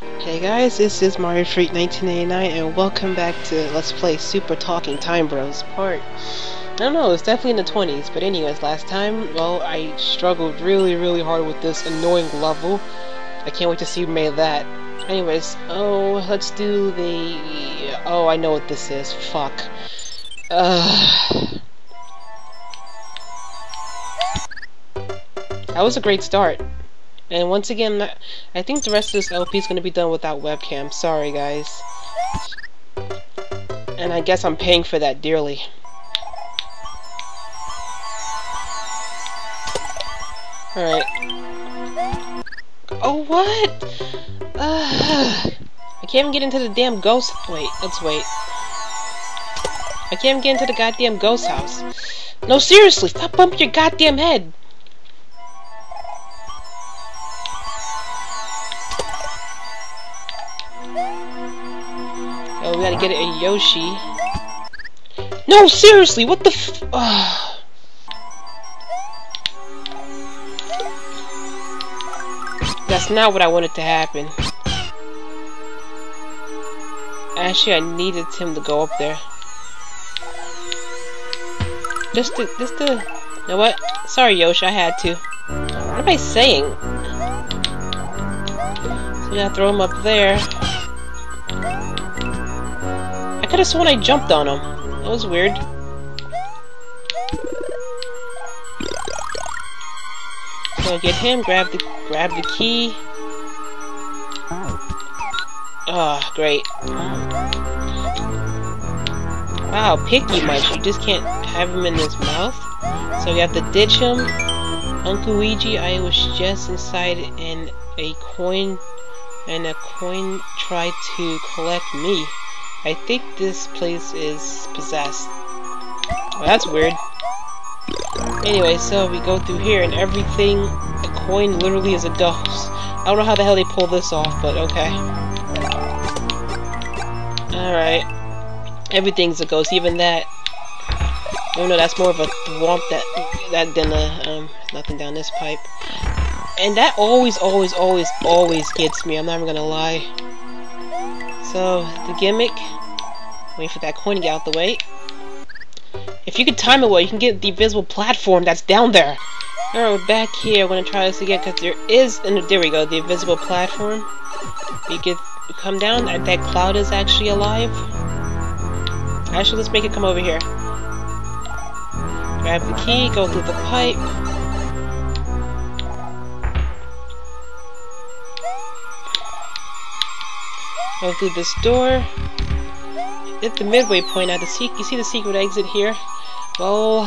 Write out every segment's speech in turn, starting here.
Hey guys, this is Mario Freak 1989 and welcome back to Let's Play Super Talking Time Bros part. I don't know, it's definitely in the 20s, but anyways, last time, well, I struggled really, really hard with this annoying level. I can't wait to see who made that. Anyways, oh, let's do the... Oh, I know what this is. Fuck. Uh... That was a great start. And once again, I think the rest of this LP is going to be done without webcam. Sorry, guys. And I guess I'm paying for that dearly. Alright. Oh, what? I can't even get into the damn ghost... Wait, let's wait. I can't even get into the goddamn ghost house. No, seriously, stop bumping your goddamn head! Yoshi. No, seriously, what the f-. That's not what I wanted to happen. Actually, I needed him to go up there. Just to, just to, you know what? Sorry, Yoshi, I had to. What am I saying? So, yeah, throw him up there. Have sworn I jumped on him. That was weird. So get him, grab the grab the key. Oh, great. Wow, picky much. You just can't have him in his mouth. So you have to ditch him. Uncle Luigi, I was just inside and a coin and a coin tried to collect me. I think this place is possessed. Well, that's weird. Anyway, so we go through here and everything, the coin literally is a dose. I don't know how the hell they pull this off, but okay. Alright. Everything's a ghost, even that. Oh no, that's more of a thwomp that, that than a, um, nothing down this pipe. And that always, always, always, always gets me, I'm not even gonna lie. So, the gimmick, wait for that coin to get out the way. If you can time it well, you can get the invisible platform that's down there. Alright, we're back here. I'm gonna try this again because there is, and there we go, the invisible platform. You get come down. That cloud is actually alive. Actually, let's make it come over here. Grab the key, go through the pipe. Go through this door. At the midway point, at the se you see the secret exit here? Well,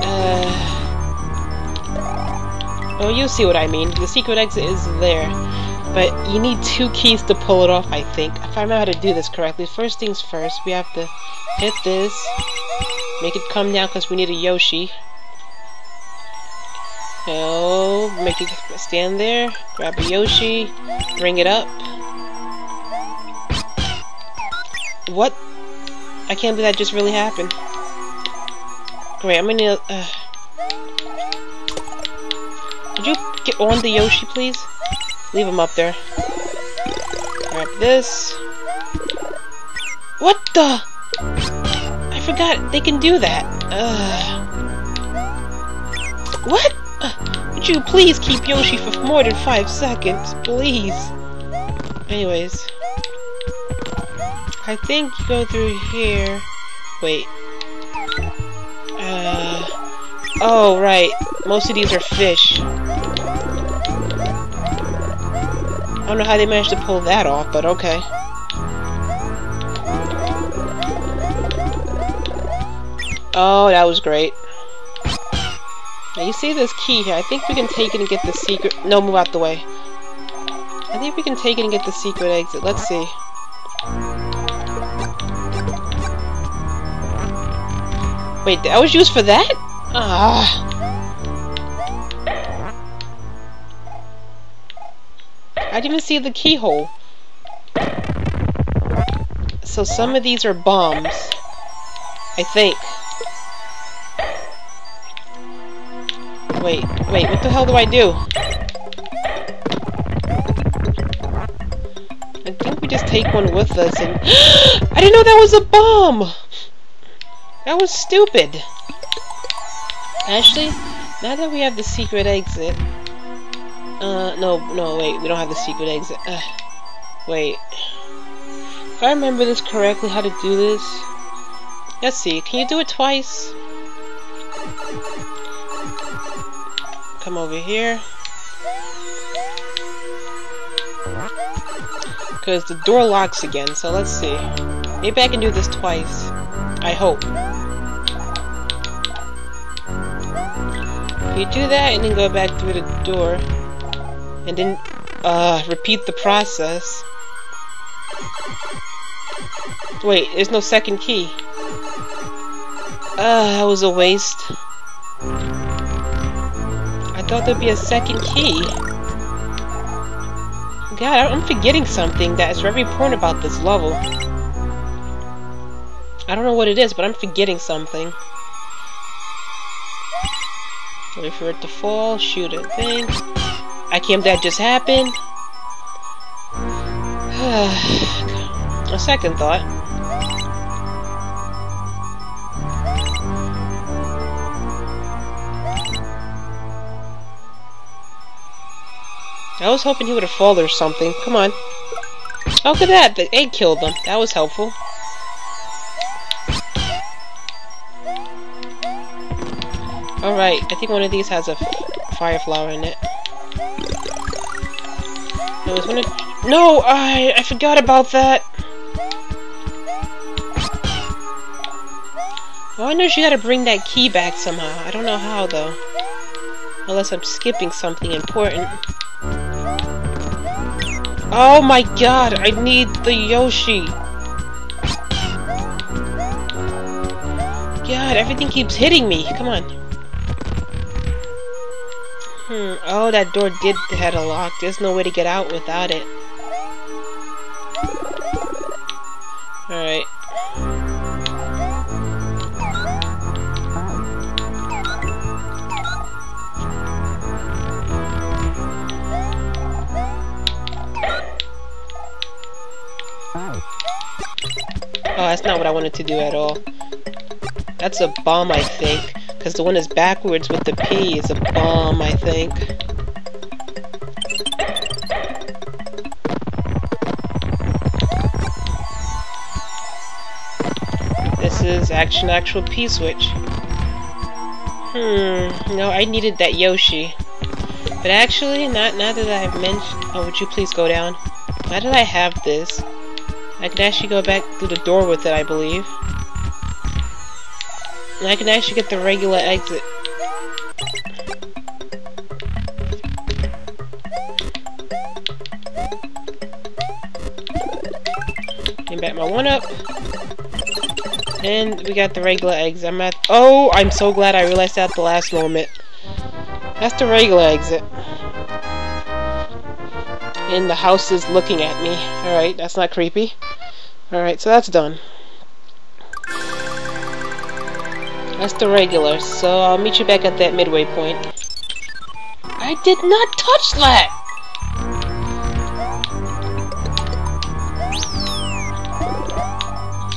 uh, oh, you see what I mean. The secret exit is there, but you need two keys to pull it off. I think, if I remember how to do this correctly. First things first, we have to hit this, make it come down because we need a Yoshi. Oh, make it stand there, grab a Yoshi, bring it up. What? I can't believe that just really happened. Great, I'm gonna... Uh... Could you get on the Yoshi, please? Leave him up there. Grab this. What the? I forgot they can do that. Uh... What? Uh, would you please keep Yoshi for more than five seconds? Please. Anyways. I think you go through here. Wait. Uh. Oh, right. Most of these are fish. I don't know how they managed to pull that off, but okay. Oh, that was great. Now you see this key here. I think we can take it and get the secret... No, move out the way. I think we can take it and get the secret exit. Let's see. Wait, that was used for that? Ah. I didn't even see the keyhole. So some of these are bombs. I think. Wait, wait, what the hell do I do? I think we just take one with us and... I didn't know that was a bomb! That was stupid. Actually, now that we have the secret exit... Uh, no, no, wait, we don't have the secret exit. Uh, wait. If I remember this correctly, how to do this... Let's see, can you do it twice? Come over here. Because the door locks again, so let's see. Maybe I can do this twice. I hope. You do that and then go back through the door. And then, uh, repeat the process. Wait, there's no second key. Uh, that was a waste. I thought there'd be a second key. God, I'm forgetting something that is very important about this level. I don't know what it is, but I'm forgetting something. Wait for it to fall, shoot a thing. I can't that just happened. a second thought. I was hoping he would have fallen or something. Come on. Oh, look at that. The egg killed them. That was helpful. Alright, I think one of these has a fire flower in it. No, one of... No! I, I forgot about that! Oh, I know she gotta bring that key back somehow. I don't know how, though. Unless I'm skipping something important. Oh my god, I need the Yoshi. God, everything keeps hitting me. Come on. Hmm. Oh, that door did had a lock. There's no way to get out without it. Alright. Oh, that's not what I wanted to do at all. That's a bomb, I think. Because the one is backwards with the P is a bomb, I think. This is action actual P-switch. Hmm, no, I needed that Yoshi. But actually, not now that I've mentioned... Oh, would you please go down? Now that I have this, I can actually go back through the door with it, I believe. And I can actually get the regular exit. Get back my one up. And we got the regular exit. I'm at- Oh! I'm so glad I realized that at the last moment. That's the regular exit. And the house is looking at me. Alright, that's not creepy. Alright, so that's done. That's the regular, so I'll meet you back at that midway point. I did not touch that!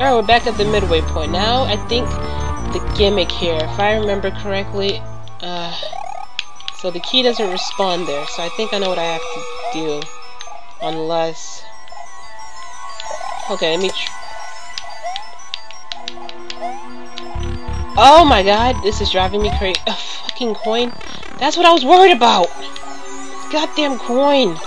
Alright, we're back at the midway point. Now, I think the gimmick here, if I remember correctly, uh, so the key doesn't respond there, so I think I know what I have to do. Unless... Okay, let me... oh my god, this is driving me crazy. A fucking coin? That's what I was worried about! Goddamn coin!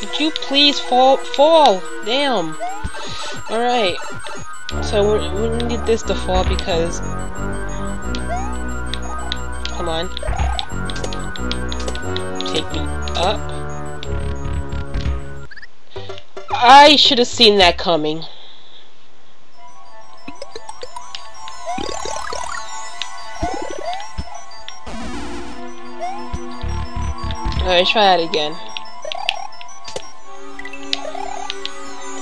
Would you please fall? Fall! Damn! Alright. So we need this to fall because... Come on take me up. I should have seen that coming. Let Alright, try that again.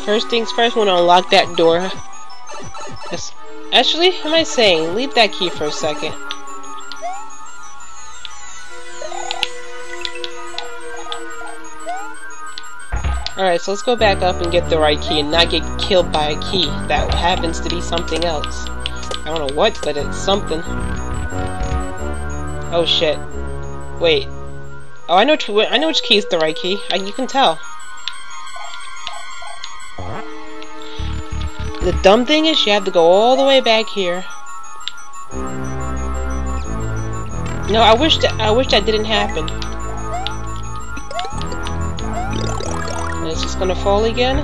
First things first, want to unlock that door. Actually, am I saying? Leave that key for a second. Alright, so let's go back up and get the right key and not get killed by a key that happens to be something else. I don't know what, but it's something. Oh shit. Wait. Oh, I know which, I know which key is the right key. I, you can tell. The dumb thing is you have to go all the way back here. No, I wish that I wish that didn't happen. It's just gonna fall again.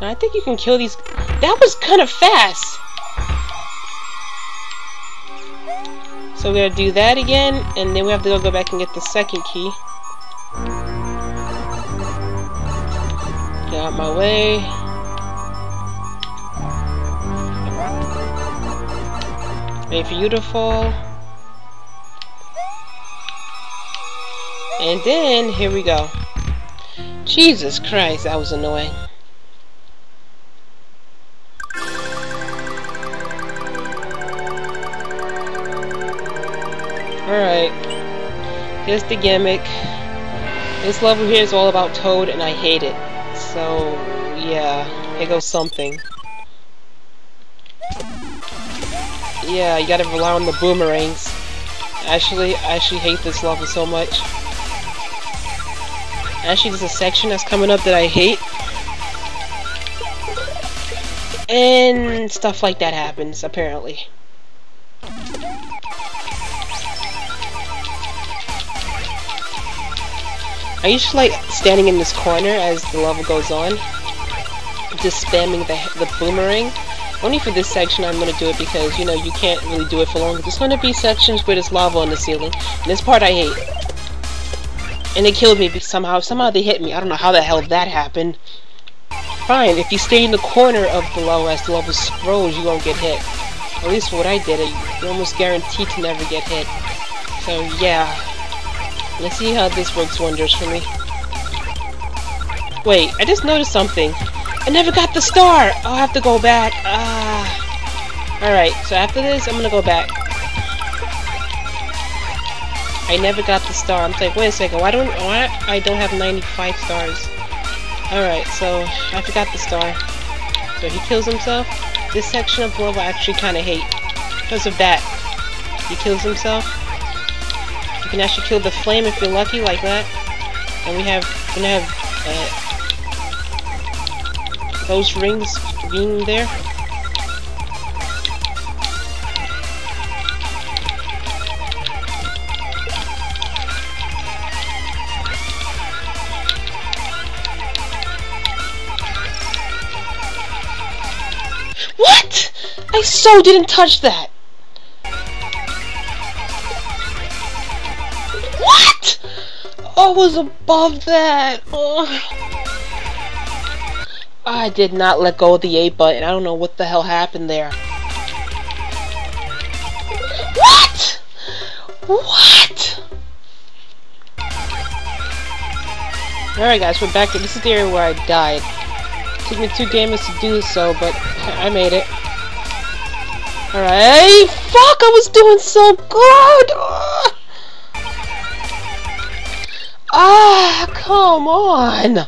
I think you can kill these. That was kind of fast. So we're gonna do that again, and then we have to go, go back and get the second key. Get out my way. Wait for you to fall. And then, here we go. Jesus Christ, that was annoying. Alright. Here's the gimmick. This level here is all about Toad, and I hate it. So, yeah. Here goes something. Yeah, you gotta rely on the boomerangs. Actually, I actually hate this level so much. Actually, there's a section that's coming up that I hate. And stuff like that happens, apparently. I usually like standing in this corner as the level goes on. Just spamming the, the boomerang. Only for this section I'm going to do it because, you know, you can't really do it for long. There's going to be sections where there's lava on the ceiling. And this part I hate. And they killed me somehow. Somehow they hit me. I don't know how the hell that happened. Fine, if you stay in the corner of the level as the level scrolls, you won't get hit. At least what I did, you're almost guaranteed to never get hit. So yeah. Let's see how this works wonders for me. Wait, I just noticed something. I never got the star! I'll have to go back. Ah. Alright, so after this, I'm gonna go back. I never got the star. I'm like, wait a second, why don't why I don't have 95 stars? Alright, so I forgot the star. So he kills himself. This section of level I actually kinda hate. Because of that. He kills himself. You can actually kill the flame if you're lucky like that. And we have gonna have uh, those rings being there. So didn't touch that! What?! Oh, I was above that! Oh. I did not let go of the A button. I don't know what the hell happened there. What?! What?! Alright guys, we're back. This is the area where I died. Took me two games to do so, but I made it. Alright, fuck, I was doing so good! Ah, come on!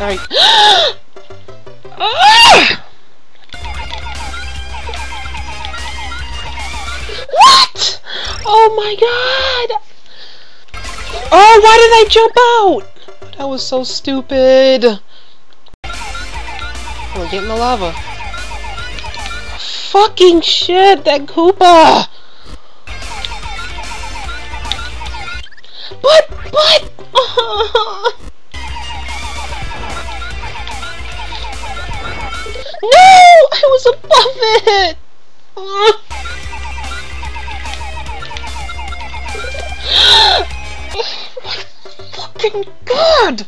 Alright. What? Oh my god! Oh, why did I jump out? That was so stupid. We're getting the lava. Fucking shit, that Koopa! But, but! no! I was above it! fucking god!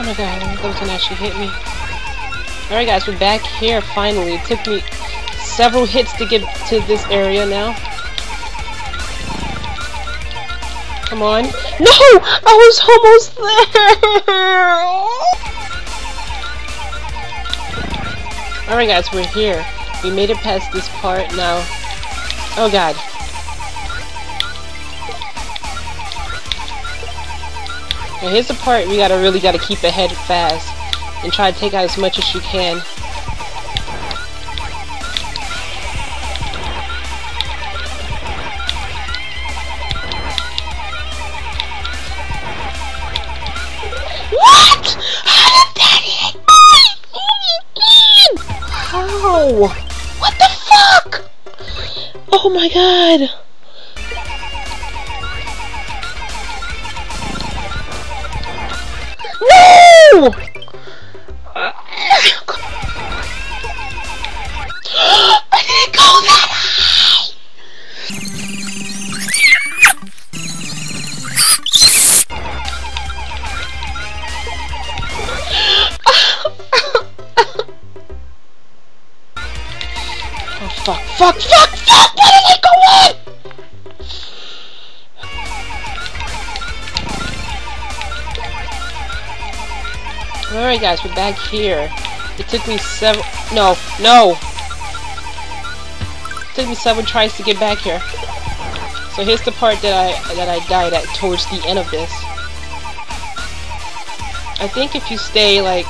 Oh my god, those can actually hit me. Alright guys, we're back here finally. It took me several hits to get to this area now. Come on. No! I was almost there! Alright guys, we're here. We made it past this part now. Oh god. Now here's the part we gotta really gotta keep ahead fast and try to take out as much as you can. What? How did that hit me? How? What the fuck? Oh my god. No! Alright guys, we're back here. It took me seven- no, no! It took me seven tries to get back here. So here's the part that I that I died at towards the end of this. I think if you stay like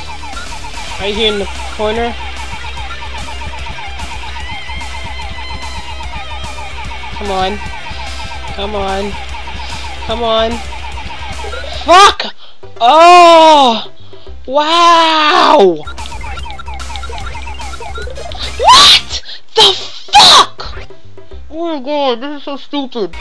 right here in the corner. Come on. Come on. Come on. Fuck! Oh! Wow! What the fuck? Oh my god, this is so stupid.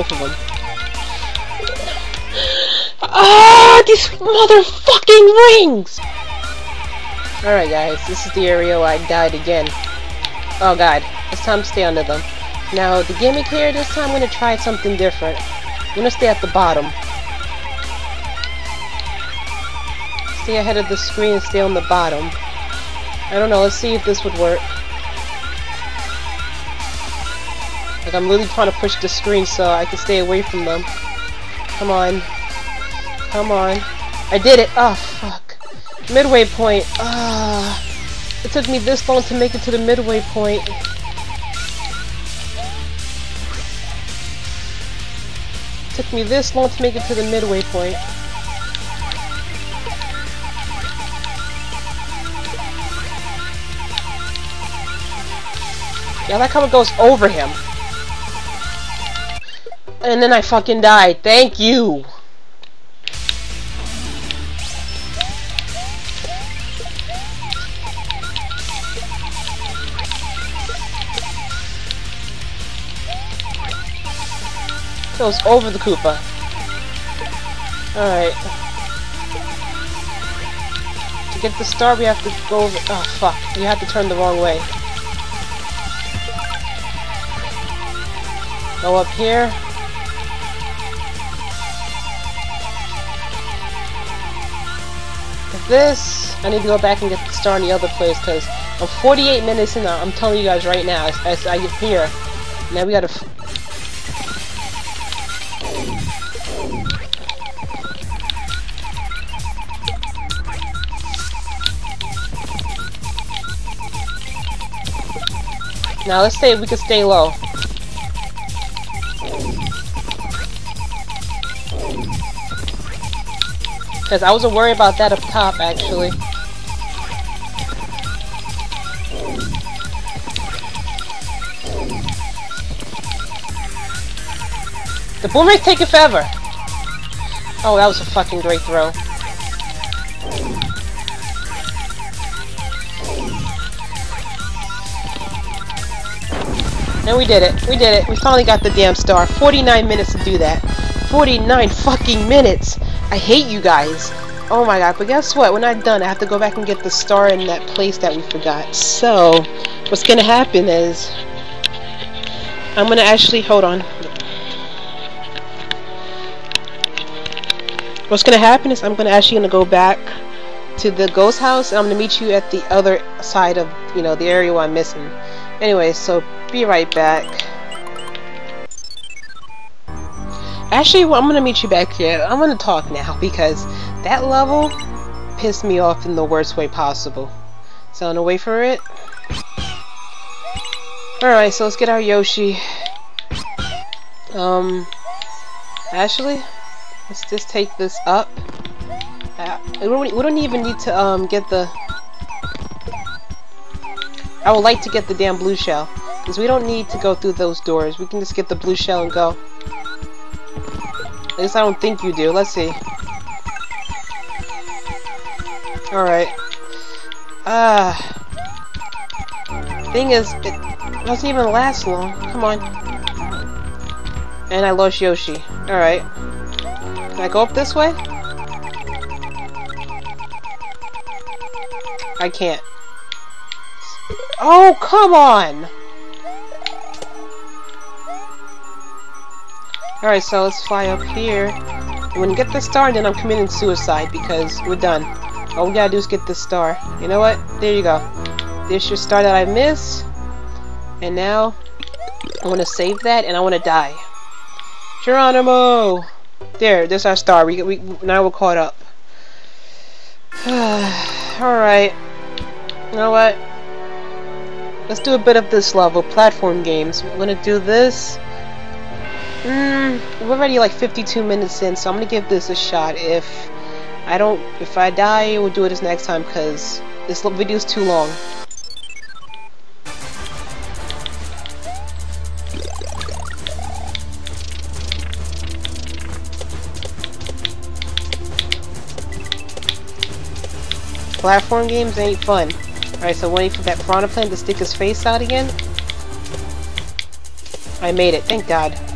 Of them. Ah, these motherfucking rings! Alright guys, this is the area where I died again. Oh god, it's time to stay under them. Now, the gimmick here, this time I'm gonna try something different. I'm gonna stay at the bottom. Stay ahead of the screen stay on the bottom. I don't know, let's see if this would work. Like, I'm really trying to push the screen so I can stay away from them. Come on. Come on. I did it! Oh, fuck. Midway point. Ah. It took me this long to make it to the midway point. Took me this long to make it to the midway point. Yeah, that how it goes over him. And then I fucking died. Thank you! Goes over the Koopa. Alright. To get the star, we have to go over- oh fuck, you have to turn the wrong way. Go up here. This, I need to go back and get the star in the other place because I'm 48 minutes in. I'm telling you guys right now as, as I get here. Now we gotta. Now let's say we can stay low. Because I wasn't worried about that up top, actually. The boomerang's taking forever! Oh, that was a fucking great throw. And we did it. We did it. We finally got the damn star. 49 minutes to do that. 49 fucking minutes! I hate you guys. Oh my god, but guess what? When I'm done, I have to go back and get the star in that place that we forgot. So, what's gonna happen is... I'm gonna actually... Hold on. what's gonna happen is I'm gonna actually gonna go back to the ghost house and I'm gonna meet you at the other side of you know the area where I'm missing. Anyway, so be right back. Actually, well, I'm gonna meet you back here. I'm gonna talk now because that level pissed me off in the worst way possible. So I'm gonna wait for it. Alright, so let's get our Yoshi. Um, actually, let's just take this up. Uh, we, don't, we don't even need to um get the... I would like to get the damn blue shell. Because we don't need to go through those doors. We can just get the blue shell and go. At least I don't think you do. Let's see. Alright. Uh, thing is, it doesn't even last long. Come on. And I lost Yoshi. Alright. Can I go up this way? I can't. Oh, come on! Alright, so let's fly up here. When you get the star, then I'm committing suicide because we're done. All we gotta do is get the star. You know what? There you go. There's your star that I missed. And now, I want to save that and I want to die. Geronimo! There, there's our star. We, we Now we're caught up. Alright. You know what? Let's do a bit of this level. Platform games. We're gonna do this. Mm, we're already like 52 minutes in, so I'm gonna give this a shot. If I don't, if I die, we'll do it this next time because this video is too long. Platform games ain't fun. Alright, so waiting for that piranha plant to stick his face out again. I made it, thank god.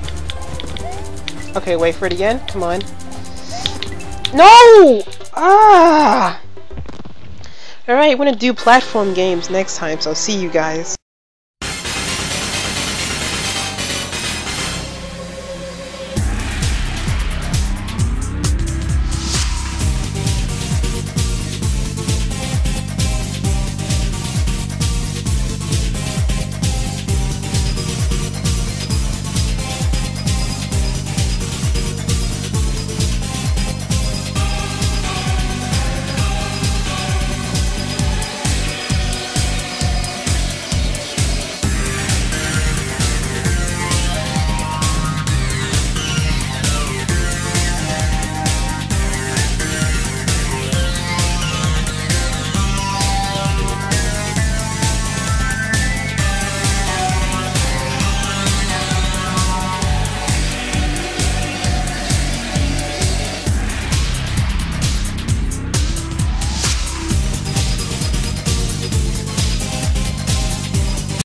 Okay, wait for it again. Come on. No! Ah! Alright, we're gonna do platform games next time, so see you guys.